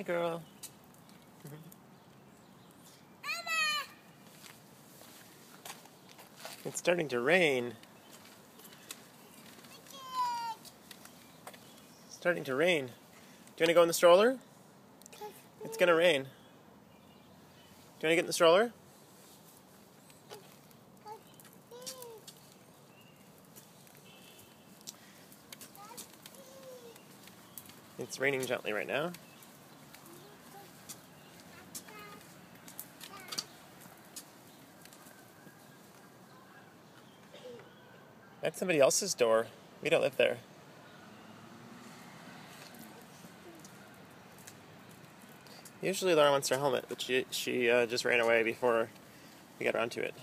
Hi, girl. It's starting to rain. It's starting to rain. Do you want to go in the stroller? It's going to rain. Do you want to get in the stroller? It's raining gently right now. That's somebody else's door. We don't live there. Usually Laura wants her helmet, but she she uh, just ran away before we got around to it.